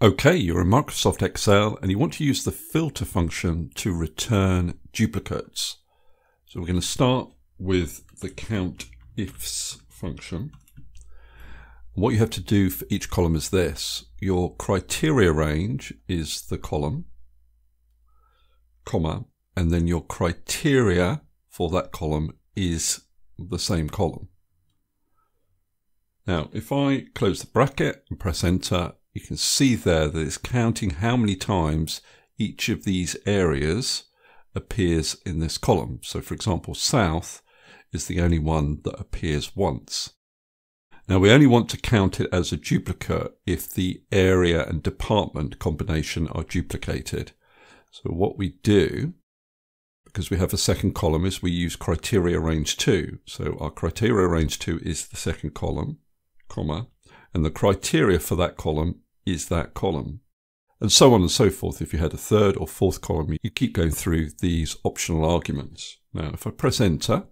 Okay, you're in Microsoft Excel and you want to use the filter function to return duplicates. So we're going to start with the count ifs function. What you have to do for each column is this. Your criteria range is the column, comma, and then your criteria for that column is the same column. Now, if I close the bracket and press enter, you can see there that it's counting how many times each of these areas appears in this column. So for example, south is the only one that appears once. Now we only want to count it as a duplicate if the area and department combination are duplicated. So what we do, because we have a second column, is we use criteria range 2. So our criteria range 2 is the second column, comma, and the criteria for that column is that column. And so on and so forth. If you had a third or fourth column, you keep going through these optional arguments. Now, if I press enter,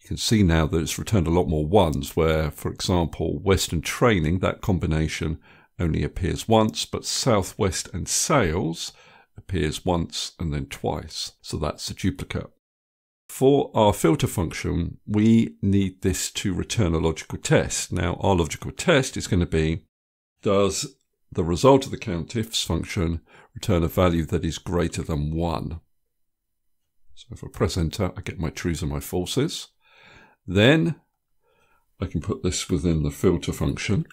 you can see now that it's returned a lot more ones where, for example, Western Training, that combination only appears once, but Southwest and Sales appears once and then twice. So that's a duplicate. For our filter function, we need this to return a logical test. Now, our logical test is going to be, does the result of the countifs function return a value that is greater than 1? So if I press enter, I get my trues and my falses. Then I can put this within the filter function.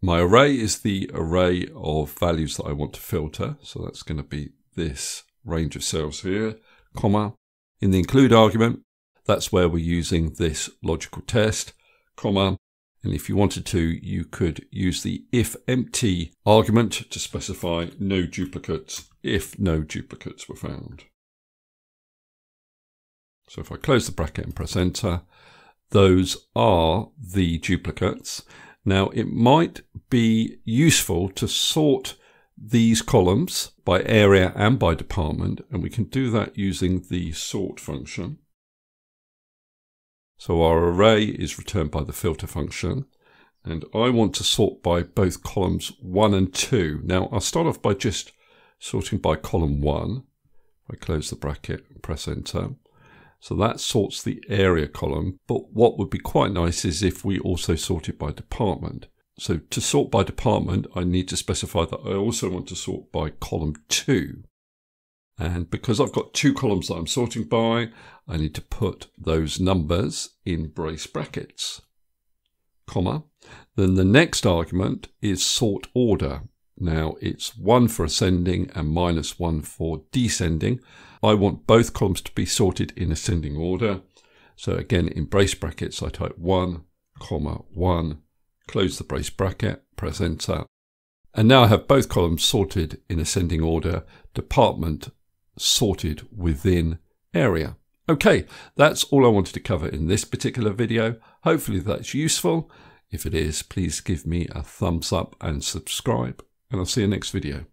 My array is the array of values that I want to filter. So that's going to be this range of cells here, comma, in the include argument, that's where we're using this logical test, comma, and if you wanted to, you could use the if empty argument to specify no duplicates if no duplicates were found. So if I close the bracket and press enter, those are the duplicates. Now it might be useful to sort these columns by area and by department, and we can do that using the sort function. So our array is returned by the filter function, and I want to sort by both columns 1 and 2. Now I'll start off by just sorting by column 1. I close the bracket and press enter. So that sorts the area column, but what would be quite nice is if we also sort it by department. So to sort by department, I need to specify that I also want to sort by column 2. And because I've got two columns that I'm sorting by, I need to put those numbers in brace brackets, comma. Then the next argument is sort order. Now it's 1 for ascending and minus 1 for descending. I want both columns to be sorted in ascending order. So again, in brace brackets, I type 1, comma 1, close the brace bracket, press enter. And now I have both columns sorted in ascending order, department sorted within area. Okay, that's all I wanted to cover in this particular video. Hopefully that's useful. If it is, please give me a thumbs up and subscribe, and I'll see you next video.